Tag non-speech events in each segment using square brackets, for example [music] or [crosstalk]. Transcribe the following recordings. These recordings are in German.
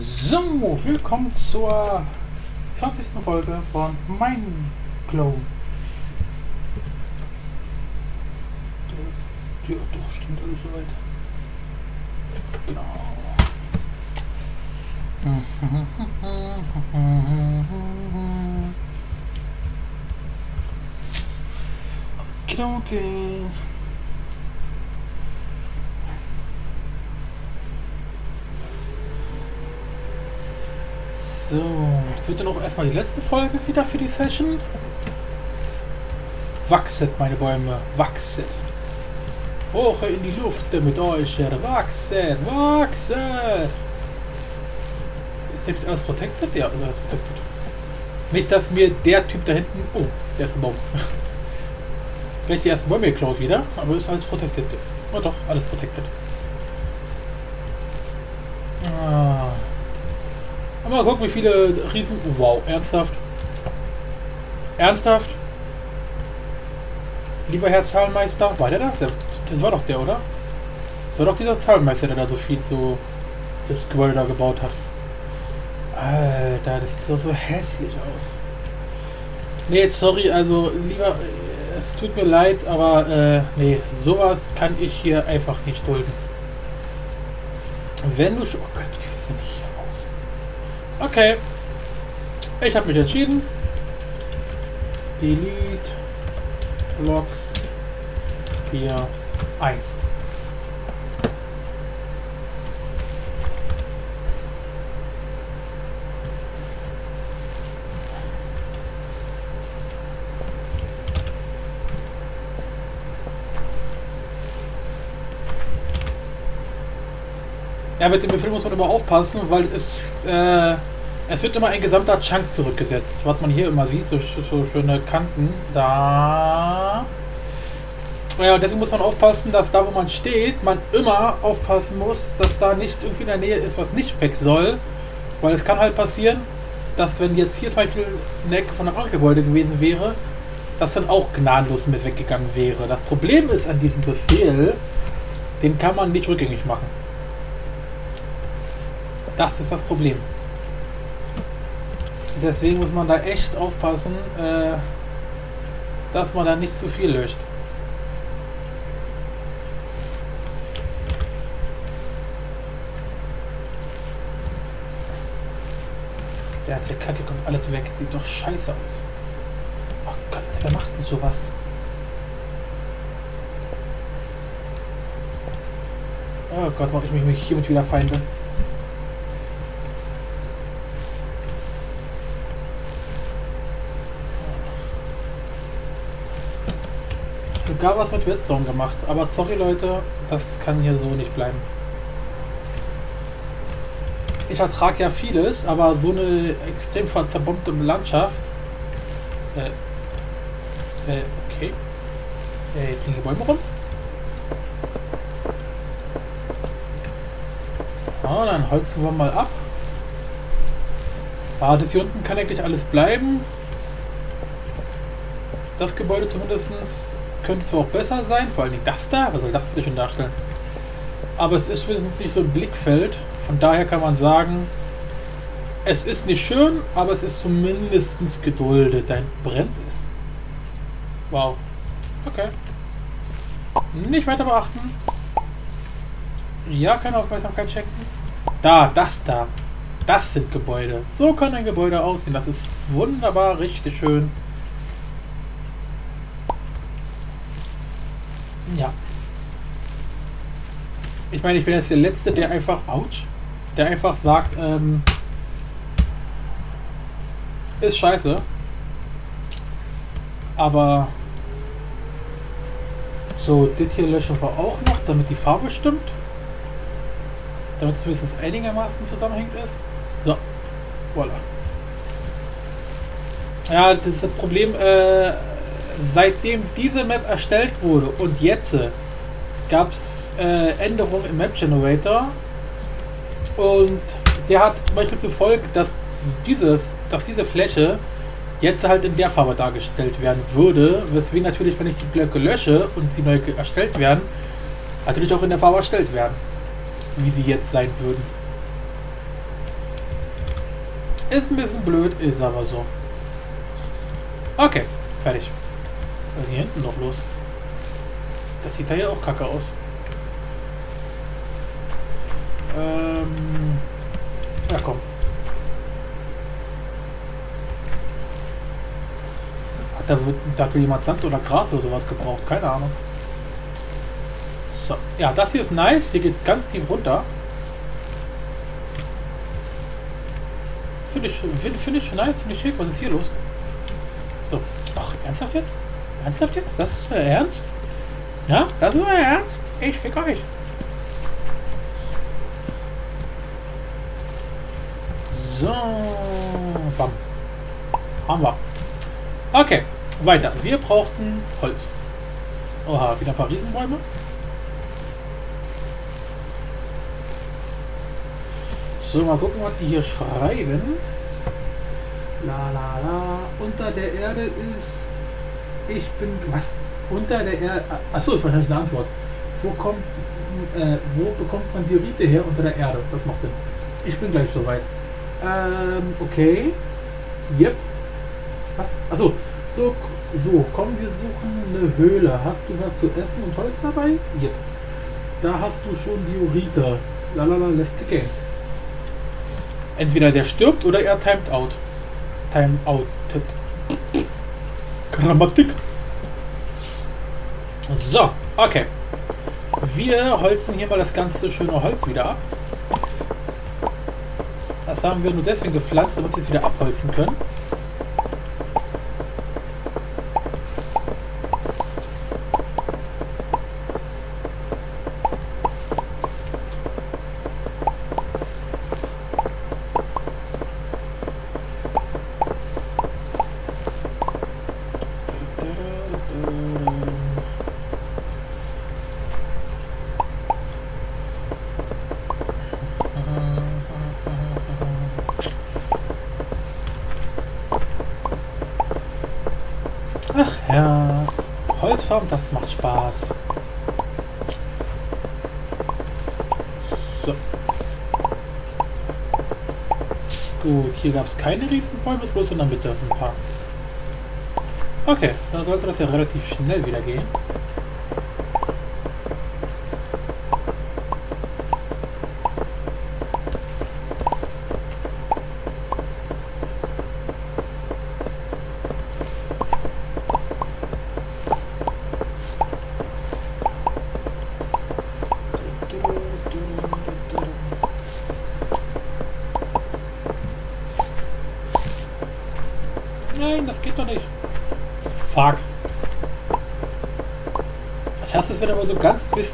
So, willkommen zur 20. Folge von Mineclow. Ja, doch, stimmt alles soweit. Genau. [laughs] Okay, okay. So, das wird dann auch erstmal die letzte Folge wieder für die Session. Wachset, meine Bäume, wachset. Hoch in die Luft mit euch, wachset, wachset. Ist jetzt alles protected? Ja, ist alles protected. Nicht, dass mir der Typ da hinten... Oh, der ist ein Baum. [laughs] Gleich die ersten Bäume geklaut wieder, aber ist alles protected. Oh doch, alles protected. Ah. Mal gucken, wie viele Riesen... Wow, ernsthaft? Ernsthaft? Lieber Herr Zahlmeister, war der das? Das war doch der, oder? Das war doch dieser Zahlmeister, der da so viel so das Gebäude da gebaut hat. Alter, das sieht so, so hässlich aus. Nee, sorry, also lieber, es tut mir leid, aber äh, nee, sowas kann ich hier einfach nicht dulden. Wenn du schon... Oh Gott, hier aus? Okay. Ich habe mich entschieden. Delete Blocks hier 1. Ja, mit dem Befehl muss man immer aufpassen, weil es, äh, es wird immer ein gesamter Chunk zurückgesetzt. Was man hier immer sieht, so, so schöne Kanten. Da. Ja, deswegen muss man aufpassen, dass da, wo man steht, man immer aufpassen muss, dass da nichts irgendwie in der Nähe ist, was nicht weg soll. Weil es kann halt passieren, dass wenn jetzt hier zum Beispiel eine Ecke von einem anderen Gebäude gewesen wäre, das dann auch gnadenlos mit weggegangen wäre. Das Problem ist an diesem Befehl, den kann man nicht rückgängig machen. Das ist das Problem. Deswegen muss man da echt aufpassen, äh, dass man da nicht zu viel löscht. Ja, der Kacke kommt alles weg. Sieht doch scheiße aus. Oh Gott, wer macht denn sowas? Oh Gott, mach ich mich hiermit wieder Feinde. Sogar was mit Redstone gemacht. Aber sorry Leute, das kann hier so nicht bleiben. Ich ertrage ja vieles, aber so eine extrem zerbombte Landschaft. Äh, äh, okay. Äh, jetzt liegen die Bäume rum. Ja, dann holzen wir mal ab. Ah, das hier unten kann eigentlich alles bleiben. Das Gebäude zumindestens könnte zwar auch besser sein, vor allem das da, was soll das bitte schon darstellen? Aber es ist wenigstens nicht so ein Blickfeld, von daher kann man sagen, es ist nicht schön, aber es ist zumindest geduldet. Dein brennt es. Wow. Okay. Nicht weiter beachten. Ja, keine Aufmerksamkeit schenken. Da, das da. Das sind Gebäude. So kann ein Gebäude aussehen. Das ist wunderbar, richtig schön. Ja. Ich meine, ich bin jetzt der Letzte, der einfach, ouch, der einfach sagt, ähm, ist scheiße. Aber so, das hier löschen wir auch noch, damit die Farbe stimmt. Damit es zumindest einigermaßen zusammenhängt ist. So, voila. Ja, das, ist das Problem, äh, seitdem diese Map erstellt wurde und jetzt gab es äh, Änderungen im Map Generator und der hat zum Beispiel zur Folge, dass dieses, dass diese Fläche jetzt halt in der Farbe dargestellt werden würde, weswegen natürlich, wenn ich die Blöcke lösche und sie neu erstellt werden, natürlich auch in der Farbe erstellt werden, wie sie jetzt sein würden. Ist ein bisschen blöd, ist aber so. Okay, fertig. Was ist hier hinten noch los? Das sieht da ja auch kacke aus. Ähm. Ja, komm. Hat da dazu jemand Sand oder Gras oder sowas gebraucht? Keine Ahnung. So. Ja, das hier ist nice. Hier geht es ganz tief runter. Finde ich, find ich nice, finde ich schick. Was ist hier los? So. Ach, ernsthaft jetzt? Ernsthaft jetzt? Das ist äh, ernst? Ja, das ist euer Ernst? Ich fick euch. So. Bam. Haben wir. Okay, weiter. Wir brauchten Holz. Oha, wieder ein paar Riesenbäume. So, mal gucken, was die hier schreiben. La la la. Unter der Erde ist. Ich bin. Was? Unter der Erde. Achso, ist wahrscheinlich eine Antwort. Wo kommt. Äh, wo bekommt man Diorite her unter der Erde? Das macht Sinn. Ich bin gleich soweit. Ähm, okay. Yep. Was? Achso. So, so, komm, wir suchen eine Höhle. Hast du was zu essen und Holz dabei? Yep. Da hast du schon Diorite. Lalala, let's game. Entweder der stirbt oder er timed out. Time outet. Grammatik. So, okay. Wir holzen hier mal das ganze schöne Holz wieder ab. Das haben wir nur deswegen gepflanzt, damit wir es wieder abholzen können. Holzfarm, das macht Spaß. So. Gut, hier gab es keine Riesenbäume, bloß in der Mitte ein paar. Okay, dann sollte das ja relativ schnell wieder gehen.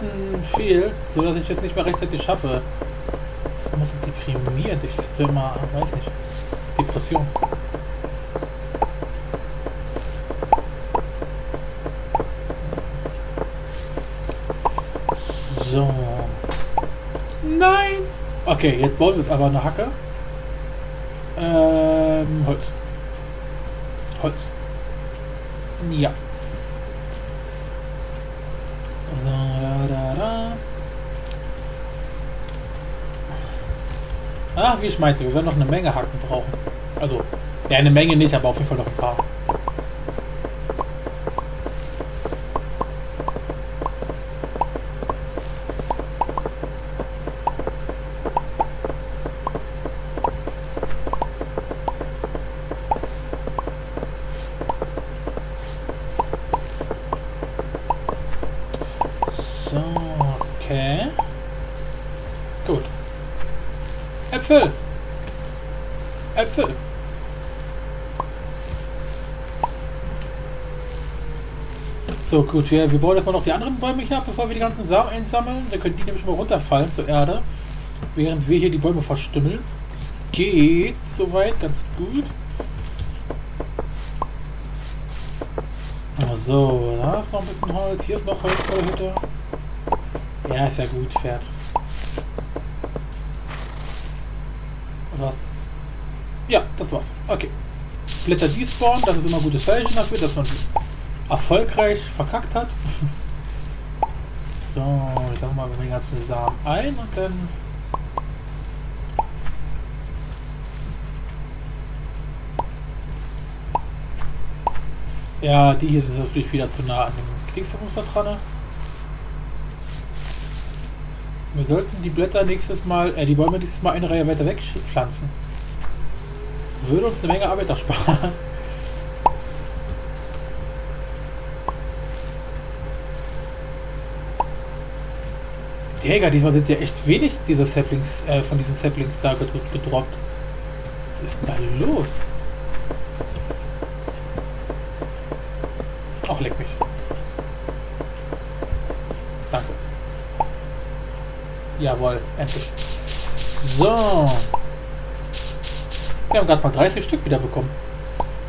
Ganz bisschen fehlt, so dass ich jetzt nicht mehr rechtzeitig schaffe. Das ist immer so deprimierend. Ich kriegst immer, weiß nicht, Depression. So. Nein! Okay, jetzt bauen wir aber eine Hacke. Ähm, Holz. Holz. Ja. So, da, da, da. Ach, wie ich meinte, wir werden noch eine Menge Haken brauchen. Also, ja, eine Menge nicht, aber auf jeden Fall noch ein paar. Äpfel! Äpfel! So, gut, wir, wir bauen jetzt mal noch die anderen Bäume hier ab, bevor wir die ganzen Samen einsammeln. Dann können die nämlich mal runterfallen zur Erde, während wir hier die Bäume verstümmeln. Das geht soweit ganz gut. So, da ist noch ein bisschen Holz. Hier ist noch Holz vor der Hütte. Ja, ist ja gut, Pferd. das war's. Okay. Blätter despawn, das ist immer gutes Zeichen dafür, dass man erfolgreich verkackt hat. [laughs] so, ich sag mal, wir den ganzen Samen ein und dann Ja, die hier sind natürlich wieder zu nah an dem Kriegsmuster dran. Wir sollten die Blätter nächstes Mal, äh, die Bäume nächstes Mal eine Reihe weiter wegpflanzen. Würde uns eine Menge Arbeit ersparen. Digga, diesmal sind ja echt wenig dieser Saplings, äh, von diesen Saplings da gedroppt. Was ist denn da los? Ach, leck mich. Danke. Jawohl, endlich. So. Wir haben gerade mal 30 Stück wieder bekommen.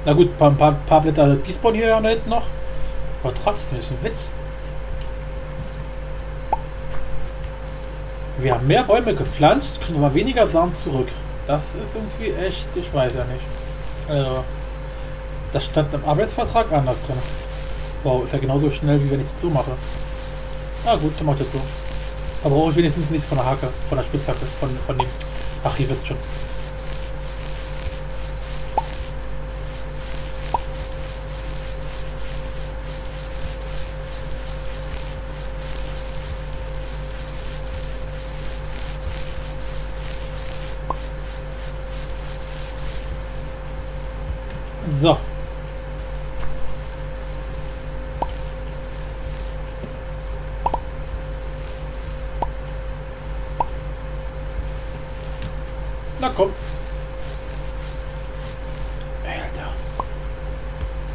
Na gut, ein paar, paar, paar Blätter despawnen hier ja jetzt noch. Aber trotzdem ist ein Witz. Wir haben mehr Bäume gepflanzt, kriegen aber weniger Samen zurück. Das ist irgendwie echt, ich weiß ja nicht. Also, das stand im Arbeitsvertrag anders drin. Wow, ist ja genauso schnell, wie wenn ich es so mache. Ah gut, dann macht das so. Aber brauche ich wenigstens nichts von der Hake, von der Spitzhacke, von, von dem... Ach, ihr wisst schon. So. Na komm. Alter.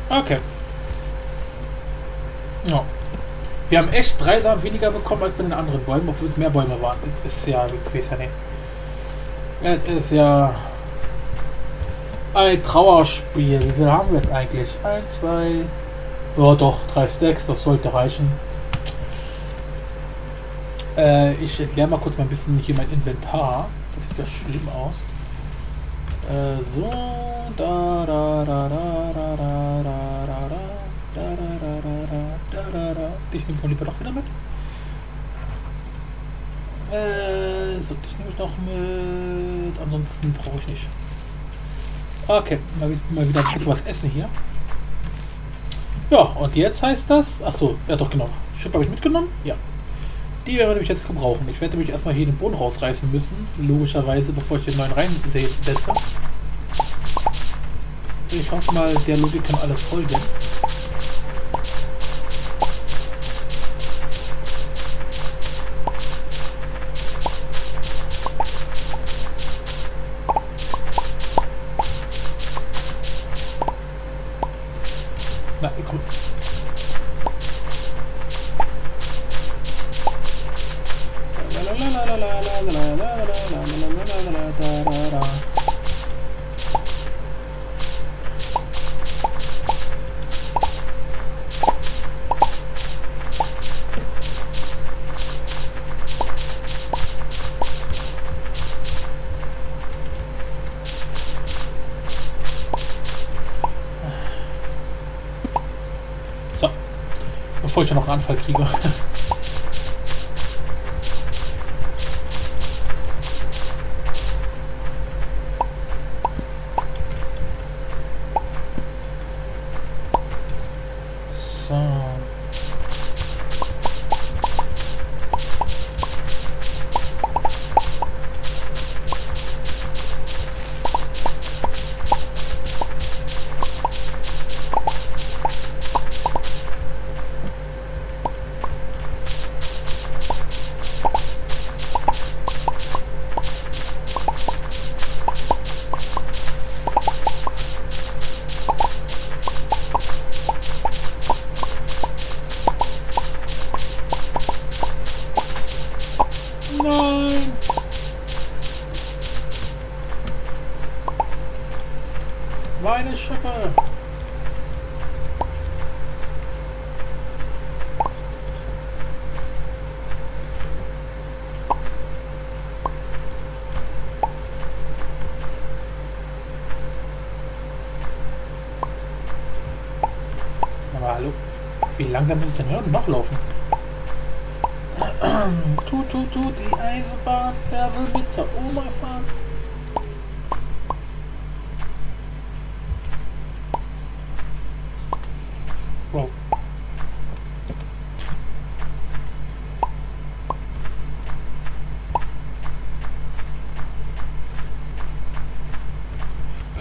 Okay. Ja. Wir haben echt drei Samen weniger bekommen als bei den anderen Bäumen, obwohl es mehr Bäume waren. Das ist ja, weiß ja nicht. Das ist ja ein Trauerspiel. Wie viel haben wir jetzt eigentlich? Ein, zwei. Ja, doch, drei Stacks, das sollte reichen. Äh, ich erkläre mal kurz mal ein bisschen hier mein Inventar. Das sieht ja schlimm aus. Äh, so. Da, da, da, da, da, da, da, da, da. Da, da, da, da, da, da, da. Dich nehme ich lieber doch wieder mit. Äh, so, dich nehme ich noch mit. Ansonsten brauche ich nicht. Okay, mal, wieder ein was essen hier. Ja, und jetzt heißt das. Achso, ja doch genau. Chip habe ich mitgenommen? Ja. Die werden wir nämlich jetzt gebrauchen. Ich werde nämlich erstmal hier den Boden rausreißen müssen. Logischerweise, bevor ich den neuen reinsetze. Ich hoffe mal, der Logik kann alles folgen. لا يكون لا لا لا لا لا لا لا لا لا لا لا لا لا noch einen Anfall kriege. Wie langsam muss ich denn hören? Noch laufen. tut, tut, tut, die Eisenbahn. Wer will mit zur Oma fahren? Wow.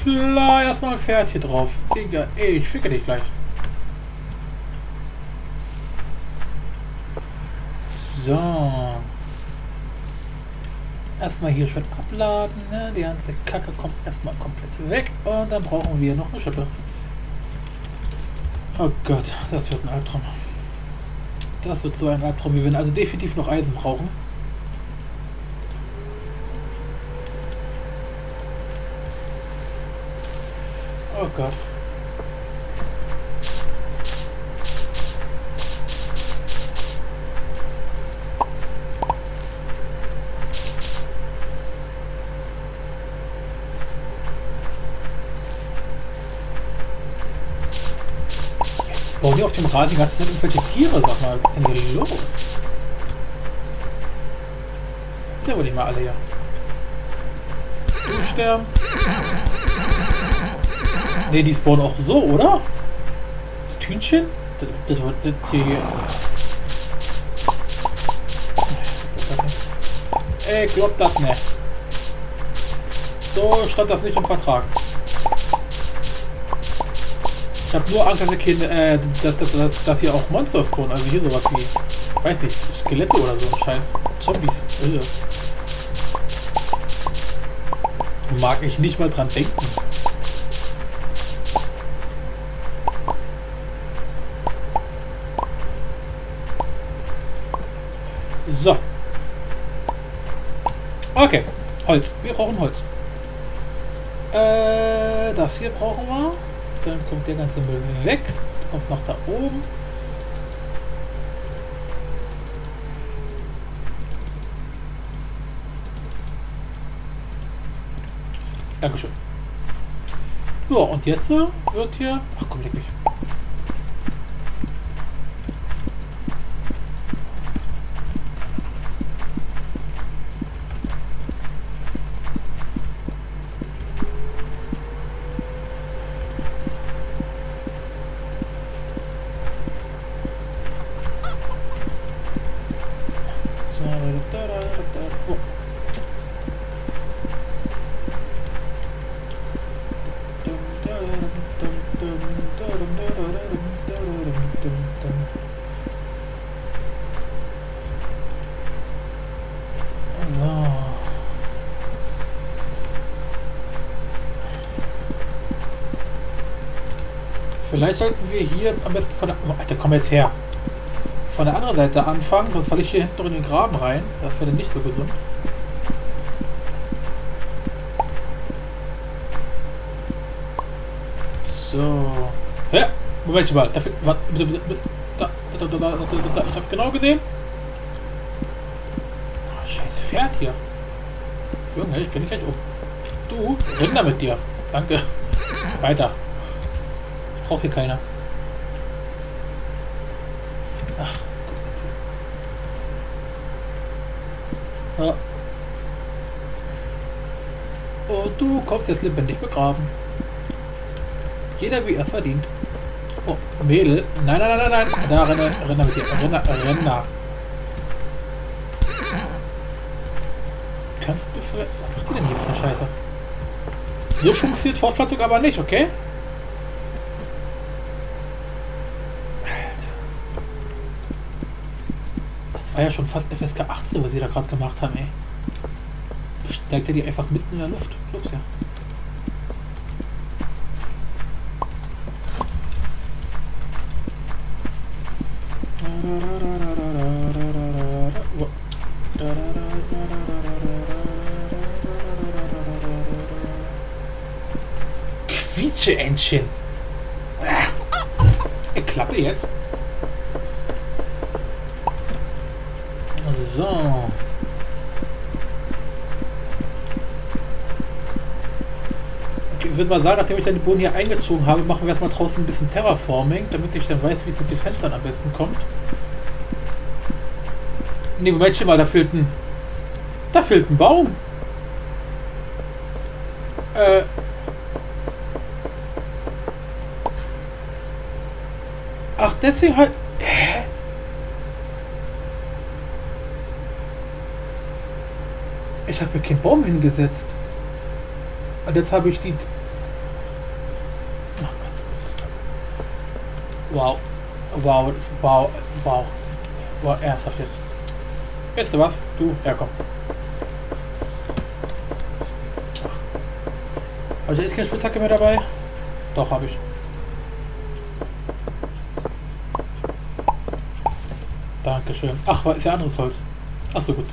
Klar, erstmal fährt hier drauf. Digga, ey, ich ficke dich gleich. Erstmal hier schön abladen. Ne? Die ganze Kacke kommt erstmal komplett weg. Und dann brauchen wir noch eine Schippe. Oh Gott, das wird ein Albtraum. Das wird so ein Albtraum. Wir werden also definitiv noch Eisen brauchen. Oh Gott. Dem Rad die ganze Zeit irgendwelche Tiere, sag mal. Was ist denn hier los? Sehen wir die mal alle hier. Du sterben. Ne, die spawnen auch so, oder? Die Tünchen? Das, das, das, die... Ey, glaubt das nicht. So stand das nicht im Vertrag. Ich habe nur Angst, dass, hier, äh, dass, dass, dass, hier auch Monster spawnen. Also hier sowas wie, weiß nicht, Skelette oder so Scheiß. Zombies. Irre. Mag ich nicht mal dran denken. So. Okay. Holz. Wir brauchen Holz. Äh, das hier brauchen wir. Dann kommt der ganze Müll weg. Kommt noch da oben. Dankeschön. So, und jetzt wird hier... Ach komm, leg mich. Vielleicht sollten wir hier am besten von der... Oh, Alter, komm jetzt her. Von der anderen Seite anfangen, sonst falle ich hier hinten in den Graben rein. Das wäre nicht so gesund. So. Hä? Moment mal. Da, bitte. Da, da, da, da, da, da, da. Ich hab's genau gesehen. Oh, scheiß Pferd hier. Junge, ich bin nicht gleich um. Du, Rinder mit dir. Danke. Weiter. Braucht hier keiner. Ach. Ja. Und du kommst jetzt lebendig begraben. Jeder wie er verdient. Oh, Mädel. Nein, nein, nein, nein, nein. Da renne, renne mit dir. Renner, Renner. Kannst du. Was macht denn eine Scheiße? So funktioniert Fortpflanzung aber nicht, okay? War ja schon fast FSK 18, was sie da gerade gemacht haben, ey. Steigt er die einfach mitten in der Luft. Glaub's ja. Quietsche-Entchen. Ah. Klappe jetzt. So. Ich würde mal sagen, nachdem ich dann die Boden hier eingezogen habe, machen wir erstmal draußen ein bisschen Terraforming, damit ich dann weiß, wie es mit den Fenstern am besten kommt. Ne, Momentchen mal, da fehlt ein... Da fehlt ein Baum. Äh... Ach, deswegen halt... Ich habe mir keinen Baum hingesetzt. Und jetzt habe ich die... Oh wow. Wow, wow, wow. Wow, ernsthaft jetzt. Weißt du was? Du, ja komm. Also habe ich jetzt keine Spitzhacke mehr dabei? Doch, habe ich. Dankeschön. Ach, war ist ja anderes Holz. Ach so, gut.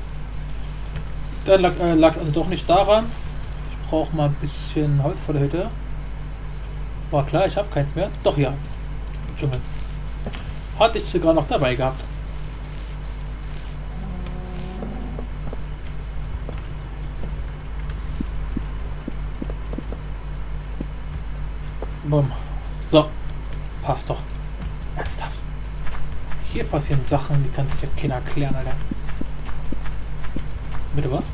Dann lag es äh, also doch nicht daran. Ich brauche mal ein bisschen Holz vor der Hütte. War klar, ich habe keins mehr. Doch, ja. Dschungel. Hatte ich sogar noch dabei gehabt. Bumm. So. Passt doch. Ernsthaft. Hier passieren Sachen, die kann sich ja keiner erklären, Alter. Bitte was?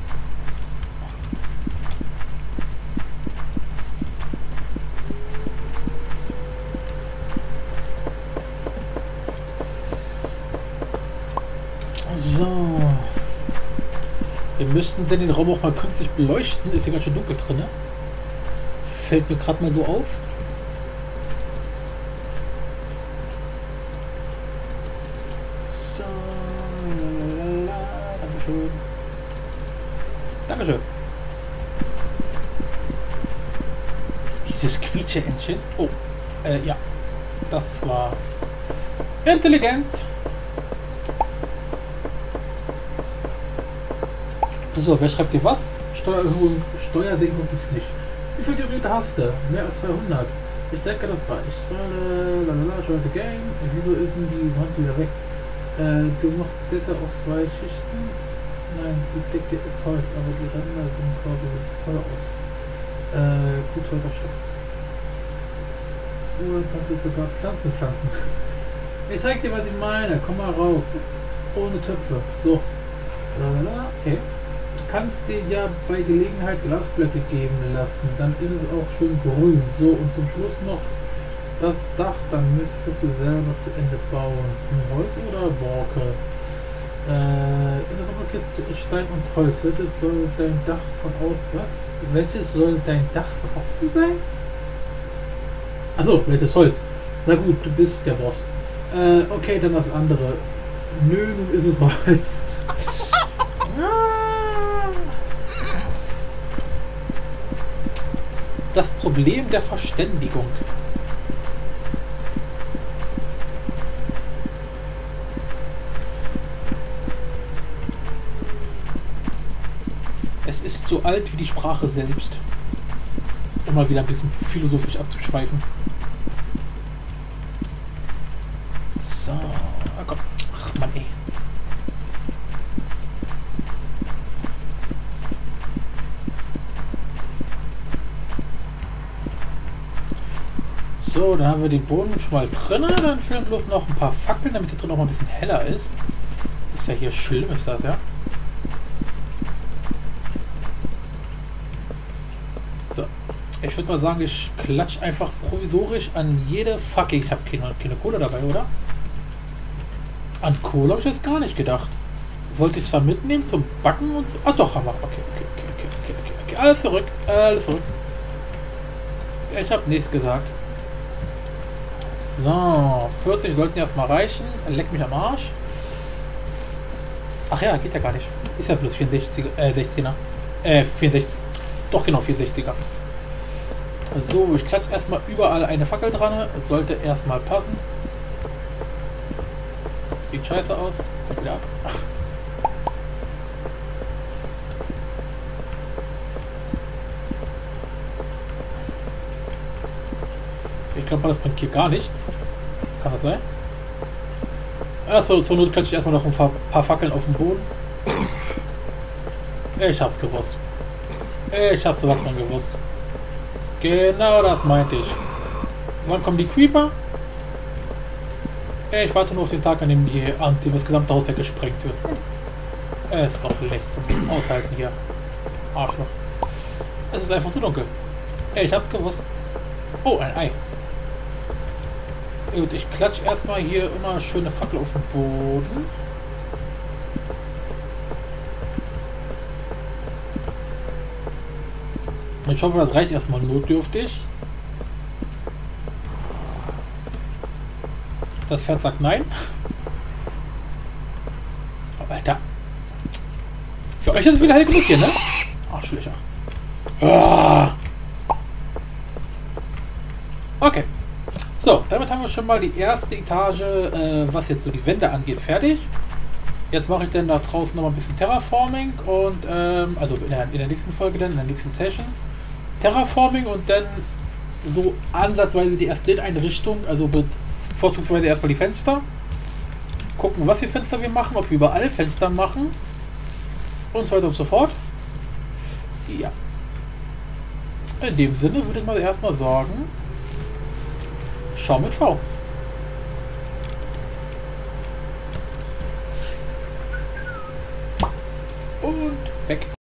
So. Wir müssten denn den Raum auch mal künstlich beleuchten. Ist hier ganz schön dunkel drin, ne? Fällt mir gerade mal so auf. Dieses Quietsche-Entchen. Oh. Äh, ja. Das war intelligent. So, wer schreibt dir was? Steuererhöhung, Steuersenkung gibt's nicht. Wie viele Geräte hast du? Mehr als 200. Ich denke, das reicht. Lalala, join the game. Wieso ist denn die Wand wieder weg? Äh, du machst Decke auf zwei Schichten. Nein, die Decke ist falsch, aber die Ränder sind ich voll aus. Äh, gut weiter Stoff. Du kannst du sogar Pflanzen pflanzen. Ich zeig dir, was ich meine. Komm mal rauf. Ohne Töpfe. So. Lalala. Okay kannst dir ja bei Gelegenheit Glasblöcke geben lassen, dann ist es auch schön grün. So, und zum Schluss noch das Dach, dann müsstest du selber zu Ende bauen. Holz oder Borke? Äh, in der Sommerkiste Stein und Holz. Welches soll dein Dach von außen, was? Welches soll dein Dach von außen sein? Achso, welches Holz? Na gut, du bist der Boss. Äh, okay, dann das andere. Nö, nun ist es Holz. das Problem der Verständigung. Es ist so alt wie die Sprache selbst. Um mal wieder ein bisschen philosophisch abzuschweifen. So, ah, komm. Ach Mann, ey. So, dann haben wir den Boden schon mal drin. Dann fehlen bloß noch ein paar Fackeln, damit hier drin noch mal ein bisschen heller ist. Ist ja hier schlimm, ist das, ja? So. Ich würde mal sagen, ich klatsche einfach provisorisch an jede Fackel. Ich habe keine, keine Kohle dabei, oder? An Kohle habe ich jetzt gar nicht gedacht. Wollte ich es zwar mitnehmen zum Backen und so. Ah doch, haben wir. Okay, okay, okay, okay, okay, okay, okay. Alles zurück, alles zurück. Ich habe nichts gesagt. So, 40 sollten erstmal reichen. Leck mich am Arsch. Ach ja, geht ja gar nicht. Ist ja bloß 64, äh, 16er. Äh, 64. Doch genau, 64er. So, ich klatsche erstmal überall eine Fackel dran. sollte erstmal passen. Sieht scheiße aus. Ab. Ach. Ich glaube, das bringt hier gar nichts. Kann das sein? Achso, zur Not klatsche ich erstmal noch ein paar Fackeln auf den Boden. Ich hab's gewusst. Ich hab's sowas von gewusst. Genau das meinte ich. Wann kommen die Creeper? Ich warte nur auf den Tag, an dem, die, an dem das gesamte Haus weggesprengt wird. Es ist doch schlecht zum Aushalten hier. Arschloch. Es ist einfach zu dunkel. Ich hab's gewusst. Oh, ein Ei. Gut, ich klatsche erstmal hier immer schöne Fackel auf den Boden. Ich hoffe, das reicht erstmal notdürftig. Das Pferd sagt nein. Oh, Alter. Für euch ist es wieder hell genug hier, ne? Arschlöcher. Ah. Okay. So, damit haben wir schon mal die erste Etage, äh, was jetzt so die Wände angeht, fertig. Jetzt mache ich dann da draußen noch mal ein bisschen Terraforming und, ähm, also in der, in der nächsten Folge dann, in der nächsten Session. Terraforming und dann so ansatzweise die erste Einrichtung, also vorzugsweise erstmal die Fenster. Gucken, was für Fenster wir machen, ob wir überall Fenster machen und so weiter und so fort. Ja. In dem Sinne würde ich mal erstmal sagen, schau mit V. Und.